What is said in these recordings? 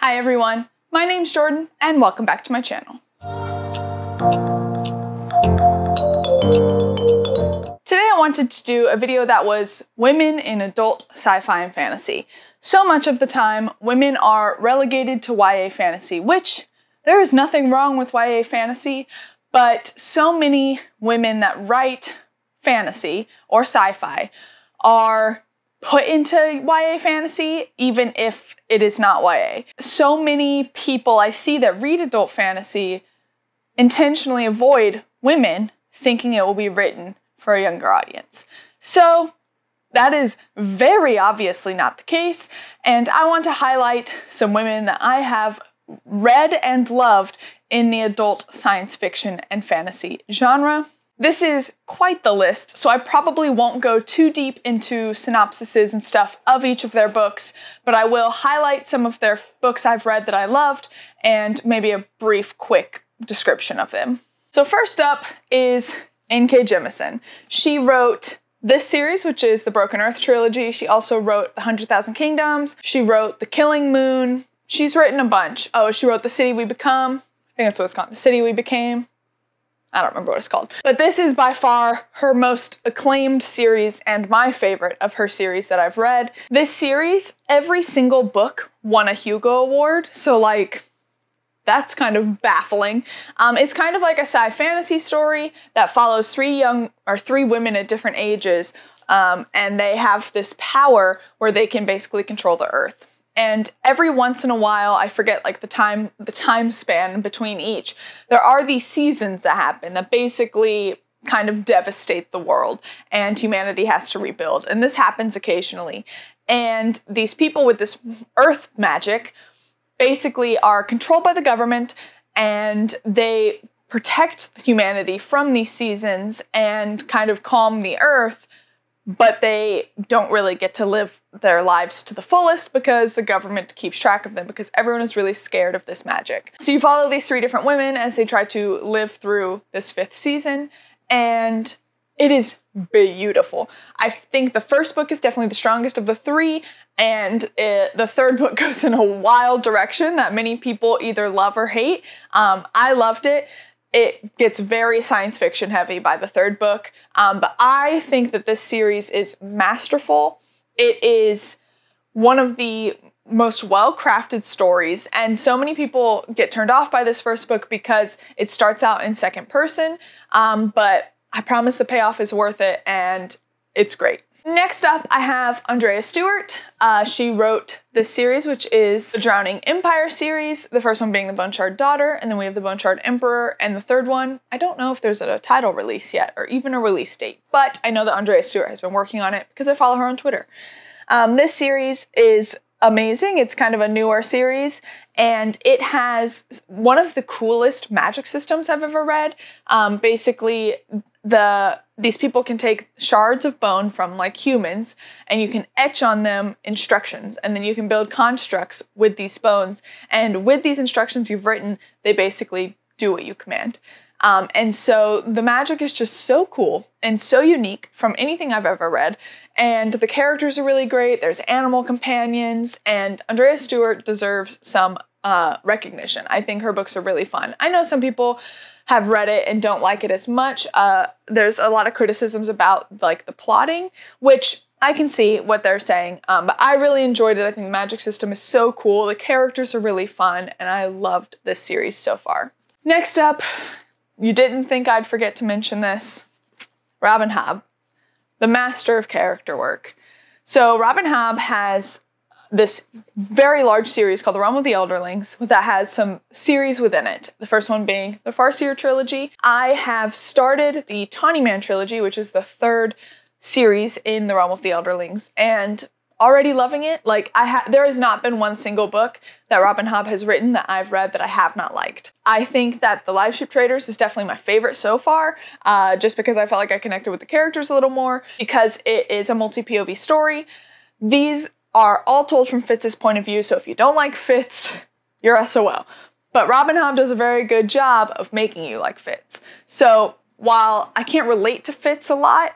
Hi everyone, my name's Jordan and welcome back to my channel. Today I wanted to do a video that was women in adult sci-fi and fantasy. So much of the time, women are relegated to YA fantasy, which there is nothing wrong with YA fantasy, but so many women that write fantasy or sci-fi are put into YA fantasy, even if it is not YA. So many people I see that read adult fantasy intentionally avoid women thinking it will be written for a younger audience. So that is very obviously not the case, and I want to highlight some women that I have read and loved in the adult science fiction and fantasy genre. This is quite the list, so I probably won't go too deep into synopsises and stuff of each of their books, but I will highlight some of their books I've read that I loved and maybe a brief, quick description of them. So, first up is N.K. Jemisin. She wrote this series, which is the Broken Earth trilogy. She also wrote The Hundred Thousand Kingdoms. She wrote The Killing Moon. She's written a bunch. Oh, she wrote The City We Become. I think that's what it's called. The City We Became. I don't remember what it's called. But this is by far her most acclaimed series and my favorite of her series that I've read. This series, every single book won a Hugo Award. So, like, that's kind of baffling. Um, it's kind of like a sci fantasy story that follows three young or three women at different ages, um, and they have this power where they can basically control the earth and every once in a while i forget like the time the time span between each there are these seasons that happen that basically kind of devastate the world and humanity has to rebuild. And this happens occasionally. And these people with this earth magic basically are controlled by the government and they protect humanity from these seasons and kind of calm the earth but they don't really get to live their lives to the fullest because the government keeps track of them because everyone is really scared of this magic. So you follow these three different women as they try to live through this fifth season, and it is beautiful. I think the first book is definitely the strongest of the three, and it, the third book goes in a wild direction that many people either love or hate. Um, I loved it it gets very science fiction heavy by the third book. Um, but I think that this series is masterful. It is one of the most well crafted stories. And so many people get turned off by this first book because it starts out in second person. Um, but I promise the payoff is worth it and it's great. Next up, I have Andrea Stewart. Uh, she wrote this series, which is the Drowning Empire series, the first one being the Bone Shard Daughter, and then we have the Bone Shard Emperor, and the third one, I don't know if there's a title release yet or even a release date, but I know that Andrea Stewart has been working on it because I follow her on Twitter. Um, this series is amazing. It's kind of a newer series, and it has one of the coolest magic systems I've ever read. Um, basically, the these people can take shards of bone from like humans and you can etch on them instructions and then you can build constructs with these bones and with these instructions you've written they basically do what you command um, and so the magic is just so cool and so unique from anything I've ever read. And the characters are really great. There's animal companions, and Andrea Stewart deserves some uh, recognition. I think her books are really fun. I know some people have read it and don't like it as much. Uh, there's a lot of criticisms about like the plotting, which I can see what they're saying. Um, but I really enjoyed it. I think the magic system is so cool. The characters are really fun, and I loved this series so far. Next up, you didn't think I'd forget to mention this. Robin Hobb, the master of character work. So Robin Hobb has this very large series called The Realm of the Elderlings that has some series within it. The first one being the Farseer trilogy. I have started the Tawny Man trilogy, which is the third series in the Realm of the Elderlings, and already loving it. Like I ha- there has not been one single book that Robin Hobb has written that I've read that I have not liked. I think that the Live Ship Traders is definitely my favorite so far, uh, just because I felt like I connected with the characters a little more because it is a multi POV story. These are all told from Fitz's point of view, so if you don't like Fitz, you're SOL. But Robin Hobb does a very good job of making you like Fitz. So while I can't relate to Fitz a lot,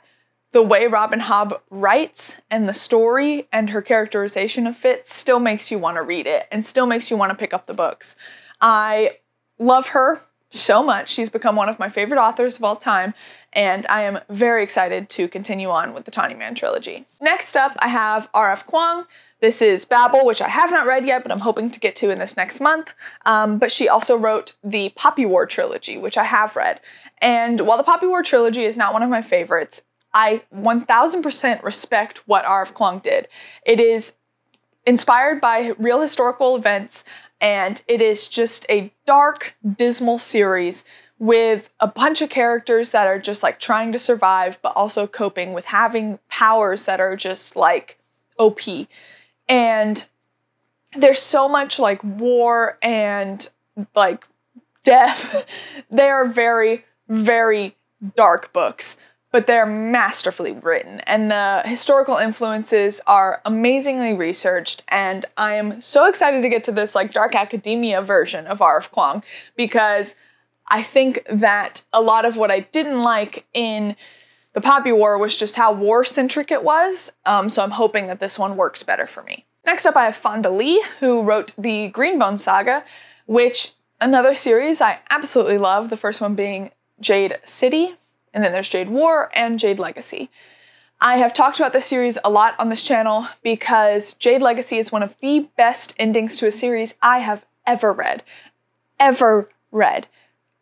the way Robin Hobb writes and the story and her characterization of Fitz still makes you want to read it and still makes you want to pick up the books. I love her so much. She's become one of my favorite authors of all time, and I am very excited to continue on with the Tawny Man trilogy. Next up, I have R.F. Kuang. This is Babel, which I have not read yet, but I'm hoping to get to in this next month. Um, but she also wrote the Poppy War trilogy, which I have read. And while the Poppy War trilogy is not one of my favorites, I 1000% respect what R.F. Kuang did. It is inspired by real historical events, and it is just a dark, dismal series with a bunch of characters that are just like trying to survive, but also coping with having powers that are just like OP. And there's so much like war and like death. they are very, very dark books but they're masterfully written and the historical influences are amazingly researched and i am so excited to get to this like dark academia version of R.F. Kuang because i think that a lot of what i didn't like in the poppy war was just how war centric it was um, so i'm hoping that this one works better for me next up i have fonda lee who wrote the greenbone saga which another series i absolutely love the first one being jade city and then there's Jade War and Jade Legacy. I have talked about this series a lot on this channel because Jade Legacy is one of the best endings to a series I have ever read. Ever read.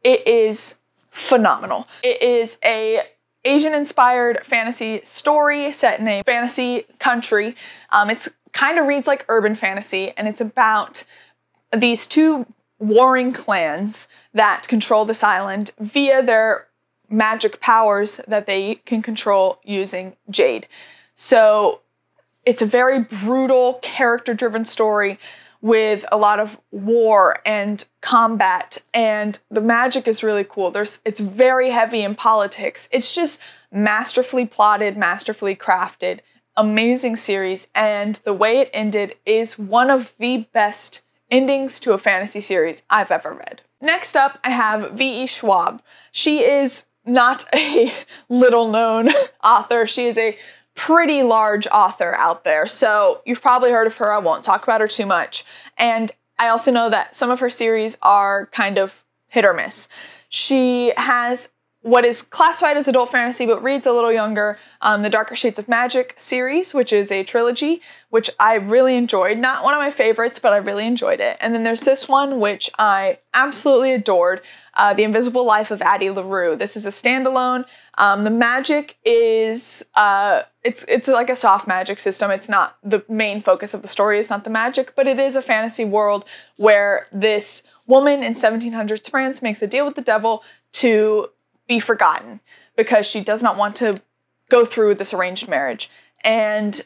It is phenomenal. It is a Asian inspired fantasy story set in a fantasy country. Um, it's kind of reads like urban fantasy and it's about these two warring clans that control this island via their magic powers that they can control using Jade. So it's a very brutal, character driven story with a lot of war and combat and the magic is really cool. There's it's very heavy in politics. It's just masterfully plotted, masterfully crafted, amazing series and the way it ended is one of the best endings to a fantasy series I've ever read. Next up, I have V.E. Schwab. She is not a little known author. She is a pretty large author out there. So you've probably heard of her. I won't talk about her too much. And I also know that some of her series are kind of hit or miss. She has what is classified as adult fantasy but reads a little younger um, the darker shades of magic series which is a trilogy which i really enjoyed. Not one of my favorites but i really enjoyed it. And then there's this one which i absolutely adored uh, the invisible life of addie larue. This is a standalone. Um, the magic is uh, it's it's like a soft magic system. It's not the main focus of the story is not the magic but it is a fantasy world where this woman in 1700s france makes a deal with the devil to be forgotten because she does not want to go through this arranged marriage. And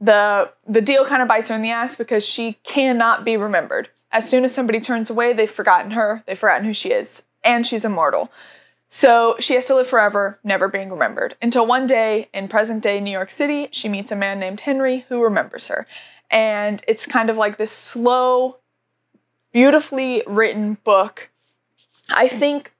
the the deal kind of bites her in the ass because she cannot be remembered. As soon as somebody turns away, they've forgotten her, they've forgotten who she is, and she's immortal. So she has to live forever, never being remembered. Until one day in present day New York City, she meets a man named Henry who remembers her. And it's kind of like this slow, beautifully written book. I think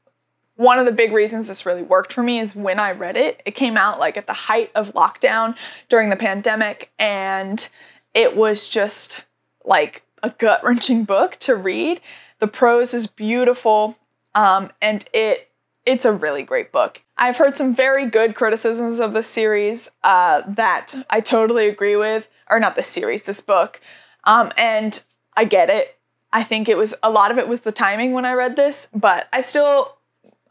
one of the big reasons this really worked for me is when I read it, it came out like at the height of lockdown during the pandemic, and it was just like a gut wrenching book to read. The prose is beautiful, um, and it it's a really great book. I've heard some very good criticisms of the series uh, that I totally agree with, or not the series, this book, um, and I get it. I think it was a lot of it was the timing when I read this, but I still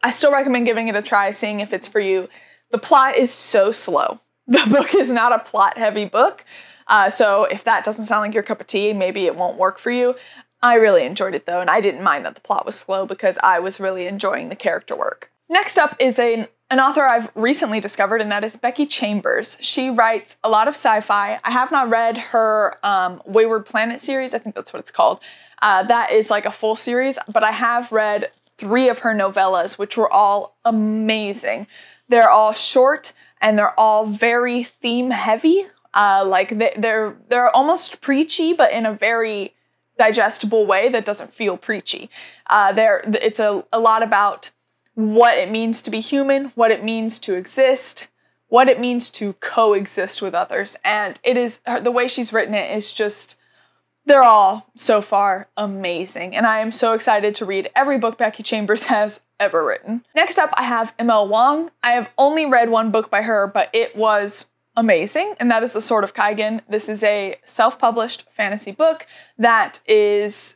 I still recommend giving it a try, seeing if it's for you. The plot is so slow. The book is not a plot heavy book. Uh, so if that doesn't sound like your cup of tea, maybe it won't work for you. I really enjoyed it though, and I didn't mind that the plot was slow because I was really enjoying the character work. Next up is a, an author I've recently discovered, and that is Becky Chambers. She writes a lot of sci fi. I have not read her um, Wayward Planet series, I think that's what it's called. Uh, that is like a full series, but I have read three of her novellas, which were all amazing. They're all short and they're all very theme heavy. Uh, like they, they're they're almost preachy, but in a very digestible way that doesn't feel preachy. Uh, there, it's a, a lot about what it means to be human, what it means to exist, what it means to coexist with others. And it is the way she's written it is just they're all so far amazing, and I am so excited to read every book Becky Chambers has ever written. Next up, I have ML Wang. I have only read one book by her, but it was amazing, and that is The Sword of Kaigen. This is a self published fantasy book that is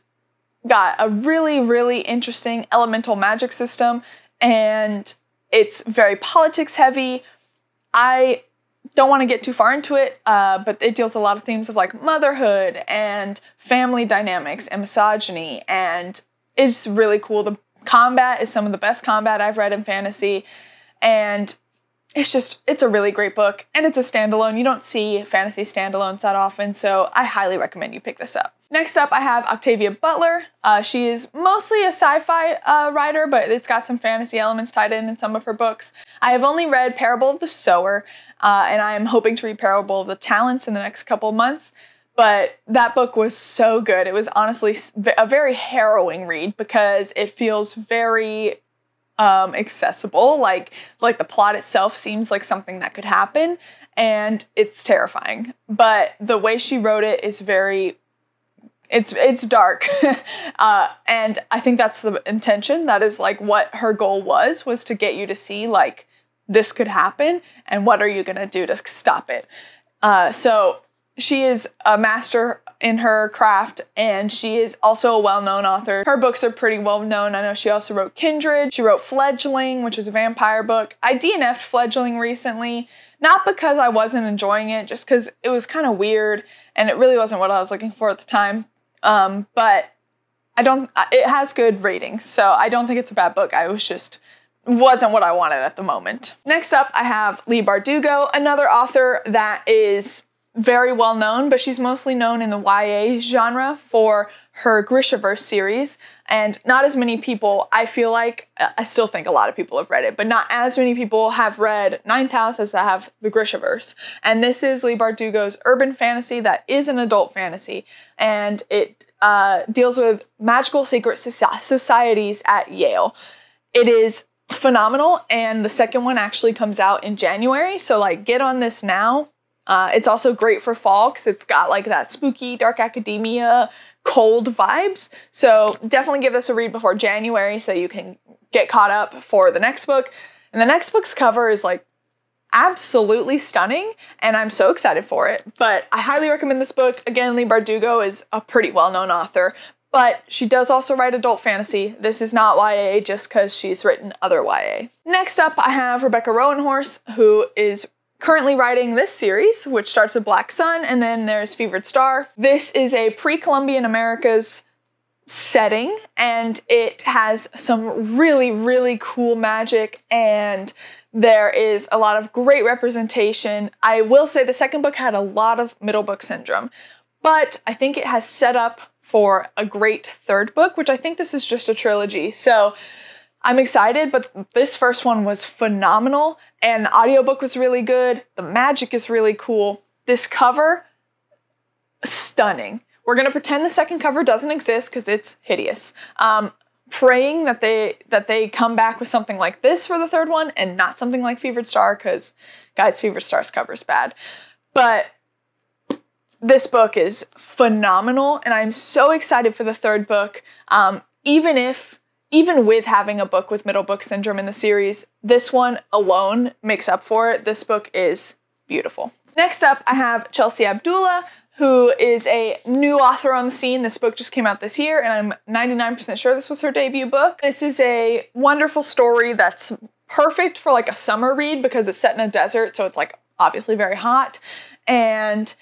got a really, really interesting elemental magic system, and it's very politics heavy. I don't want to get too far into it, uh, but it deals a lot of themes of like motherhood and family dynamics and misogyny, and it's really cool. The combat is some of the best combat I've read in fantasy, and it's just it's a really great book and it's a standalone. You don't see fantasy standalones that often so i highly recommend you pick this up. Next up i have octavia butler. Uh, she is mostly a sci-fi uh, writer but it's got some fantasy elements tied in in some of her books. I have only read parable of the sower uh, and i am hoping to read parable of the talents in the next couple months but that book was so good. It was honestly a very harrowing read because it feels very um, accessible. Like like the plot itself seems like something that could happen, and it's terrifying. But the way she wrote it is very it's it's dark uh, and i think that's the intention that is like what her goal was was to get you to see like this could happen and what are you going to do to stop it uh, so she is a master in her craft and she is also a well-known author. Her books are pretty well known. I know she also wrote Kindred. She wrote Fledgling, which is a vampire book. I DNF'd Fledgling recently, not because I wasn't enjoying it, just because it was kind of weird and it really wasn't what I was looking for at the time. Um, but I don't, it has good ratings, so I don't think it's a bad book. I was just wasn't what I wanted at the moment. Next up, I have Leigh Bardugo, another author that is very well known, but she's mostly known in the YA genre for her Grishaverse series. And not as many people, I feel like, I still think a lot of people have read it, but not as many people have read Ninth House as that have the Grishaverse. And this is Leigh Bardugo's urban fantasy that is an adult fantasy. And it uh, deals with magical secret societies at Yale. It is phenomenal, and the second one actually comes out in January. So, like, get on this now uh, it's also great for fall because it's got like that spooky dark academia cold vibes. So definitely give this a read before January so you can get caught up for the next book. And the next book's cover is like absolutely stunning and I'm so excited for it. But I highly recommend this book. Again, Leigh Bardugo is a pretty well-known author, but she does also write adult fantasy. This is not YA just because she's written other YA. Next up, I have Rebecca Roanhorse, who is currently writing this series, which starts with Black Sun, and then there's Fevered Star. This is a pre Columbian Americas setting, and it has some really, really cool magic, and there is a lot of great representation. I will say the second book had a lot of middle book syndrome, but I think it has set up for a great third book, which I think this is just a trilogy. So I'm excited, but this first one was phenomenal and the audiobook was really good. The magic is really cool. This cover, stunning. We're gonna pretend the second cover doesn't exist because it's hideous. Um, praying that they that they come back with something like this for the third one and not something like Fevered Star because guys, Fevered Star's cover is bad. But this book is phenomenal, and I'm so excited for the third book. Um, even if even with having a book with middle book syndrome in the series, this one alone makes up for it. This book is beautiful. Next up, I have Chelsea Abdullah, who is a new author on the scene. This book just came out this year, and I'm 99% sure this was her debut book. This is a wonderful story that's perfect for like a summer read because it's set in a desert, so it's like obviously very hot. And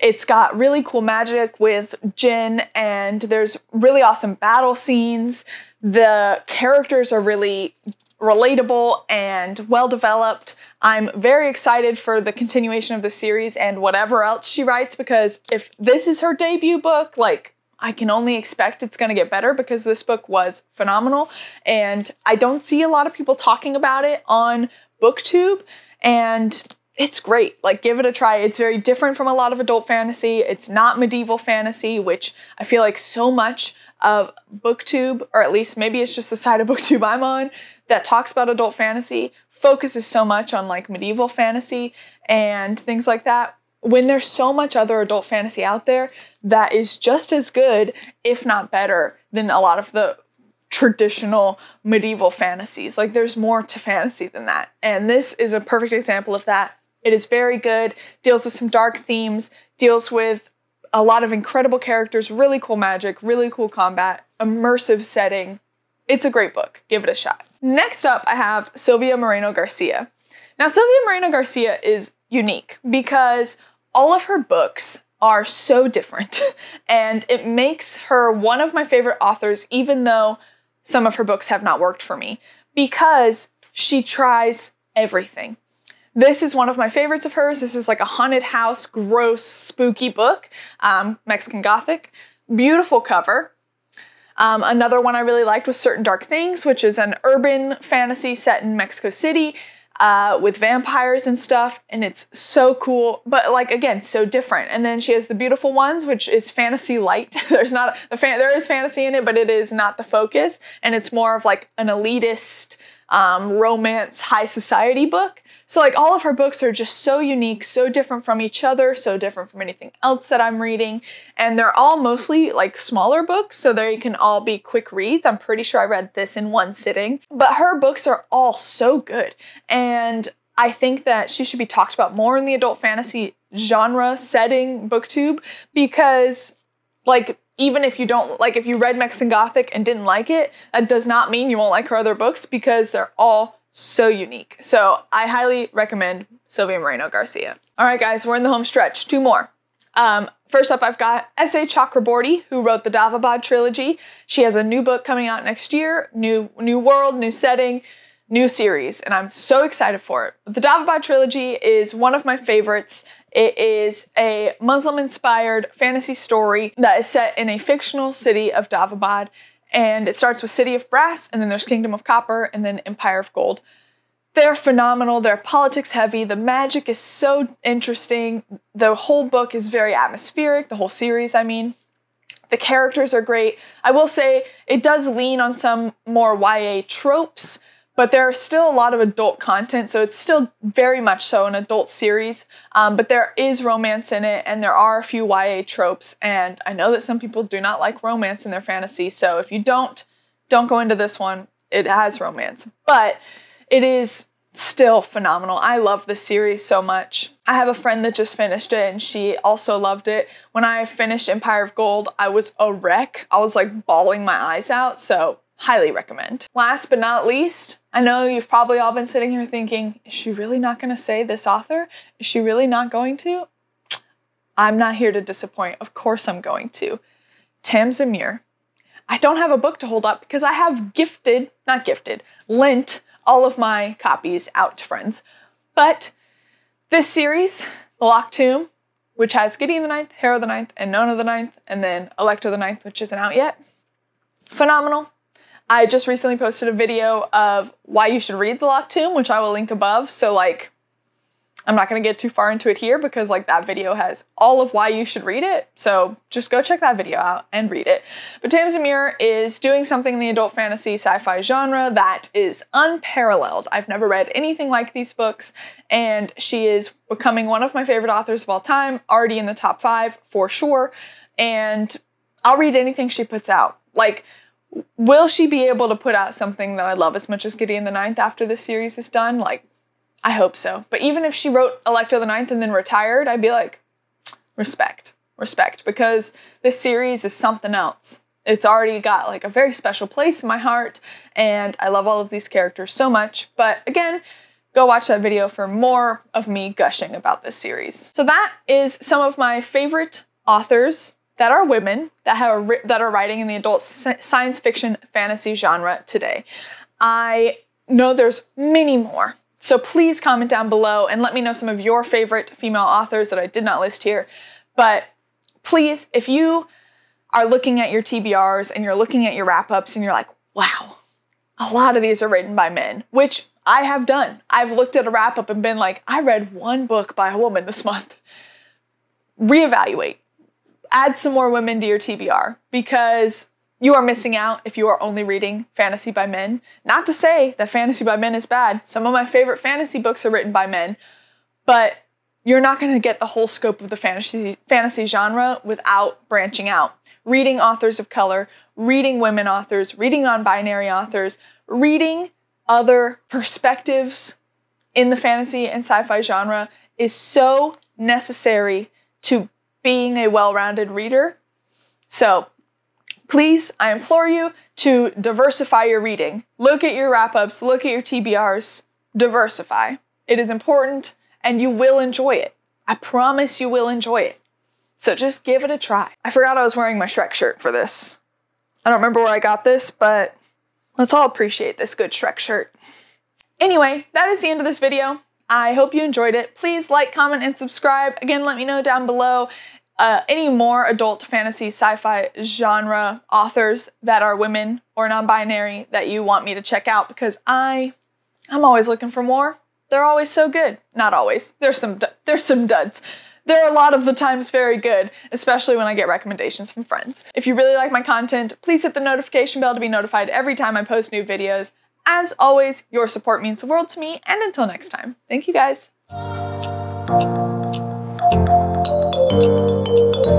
it's got really cool magic with Jinn, and there's really awesome battle scenes. The characters are really relatable and well developed. I'm very excited for the continuation of the series and whatever else she writes because if this is her debut book, like I can only expect it's going to get better because this book was phenomenal and I don't see a lot of people talking about it on booktube and it's great. Like, give it a try. It's very different from a lot of adult fantasy. It's not medieval fantasy, which I feel like so much of BookTube, or at least maybe it's just the side of BookTube I'm on that talks about adult fantasy, focuses so much on like medieval fantasy and things like that. When there's so much other adult fantasy out there that is just as good, if not better, than a lot of the traditional medieval fantasies. Like there's more to fantasy than that. And this is a perfect example of that. It is very good, deals with some dark themes, deals with a lot of incredible characters, really cool magic, really cool combat, immersive setting. It's a great book. Give it a shot. Next up, I have Silvia Moreno Garcia. Now, Silvia Moreno Garcia is unique because all of her books are so different, and it makes her one of my favorite authors, even though some of her books have not worked for me, because she tries everything. This is one of my favorites of hers. This is like a haunted house, gross, spooky book, um, Mexican Gothic. Beautiful cover. Um, another one I really liked was Certain Dark Things, which is an urban fantasy set in Mexico City uh, with vampires and stuff, and it's so cool. But like again, so different. And then she has the beautiful ones, which is fantasy light. There's not a fan- there is fantasy in it, but it is not the focus, and it's more of like an elitist um, romance high society book. So, like, all of her books are just so unique, so different from each other, so different from anything else that I'm reading. And they're all mostly like smaller books, so they can all be quick reads. I'm pretty sure I read this in one sitting. But her books are all so good. And I think that she should be talked about more in the adult fantasy genre setting booktube because, like, even if you don't like if you read Mexican Gothic and didn't like it, that does not mean you won't like her other books because they're all so unique. So I highly recommend Silvia Moreno Garcia. All right, guys, we're in the home stretch. Two more. Um, first up, I've got S.A. Chakraborty, who wrote the Daevabad trilogy. She has a new book coming out next year. New new world, new setting, new series, and I'm so excited for it. The Daevabad trilogy is one of my favorites. It is a Muslim inspired fantasy story that is set in a fictional city of Daevabad. And it starts with City of Brass, and then there's Kingdom of Copper, and then Empire of Gold. They're phenomenal. They're politics heavy. The magic is so interesting. The whole book is very atmospheric, the whole series, I mean. The characters are great. I will say it does lean on some more YA tropes but there are still a lot of adult content, so it's still very much so an adult series. Um, but there is romance in it, and there are a few YA tropes. And I know that some people do not like romance in their fantasy, so if you don't, don't go into this one. It has romance, but it is still phenomenal. I love this series so much. I have a friend that just finished it and she also loved it. When I finished Empire of Gold, I was a wreck. I was like bawling my eyes out. So highly recommend. Last but not least, I know you've probably all been sitting here thinking, is she really not going to say this author? Is she really not going to? I'm not here to disappoint. Of course I'm going to. Tamsyn Muir. I don't have a book to hold up because I have gifted, not gifted, lent all of my copies out to friends. But this series, The Locked Tomb, which has Gideon the Ninth, Harrow the Ninth, and Nona the Ninth, and then Alecto the Ninth, which isn't out yet. Phenomenal. I just recently posted a video of why you should read The Locked Tomb, which I will link above. So, like, I'm not going to get too far into it here because, like, that video has all of why you should read it. So, just go check that video out and read it. But Tamsyn Muir is doing something in the adult fantasy sci fi genre that is unparalleled. I've never read anything like these books, and she is becoming one of my favorite authors of all time, already in the top five for sure. And I'll read anything she puts out. Like, will she be able to put out something that I love as much as Gideon the Ninth after this series is done? Like, I hope so. But even if she wrote Alecto the Ninth and then retired, I'd be like, respect, respect, because this series is something else. It's already got like a very special place in my heart, and I love all of these characters so much. But again, go watch that video for more of me gushing about this series. So that is some of my favorite authors that are women that have that are writing in the adult science fiction fantasy genre today. I know there's many more. So please comment down below and let me know some of your favorite female authors that I did not list here. But please, if you are looking at your TBRs and you're looking at your wrap ups and you're like, wow, a lot of these are written by men, which I have done. I've looked at a wrap up and been like, I read one book by a woman this month. Reevaluate add some more women to your TBR because you are missing out if you are only reading fantasy by men. Not to say that fantasy by men is bad. Some of my favorite fantasy books are written by men, but you're not going to get the whole scope of the fantasy fantasy genre without branching out. Reading authors of color, reading women authors, reading non-binary authors, reading other perspectives in the fantasy and sci-fi genre is so necessary to being a well-rounded reader. So, please, I implore you to diversify your reading. Look at your wrap-ups, look at your TBRs, diversify. It is important and you will enjoy it. I promise you will enjoy it. So just give it a try. I forgot I was wearing my Shrek shirt for this. I don't remember where I got this, but let's all appreciate this good Shrek shirt. Anyway, that is the end of this video. I hope you enjoyed it. Please like, comment, and subscribe. Again, let me know down below uh, any more adult fantasy sci-fi genre authors that are women or non-binary that you want me to check out because I I'm always looking for more. They're always so good. Not always. There's some there's some duds. They're a lot of the times very good, especially when I get recommendations from friends. If you really like my content, please hit the notification bell to be notified every time I post new videos. As always, your support means the world to me, and until next time, thank you guys. you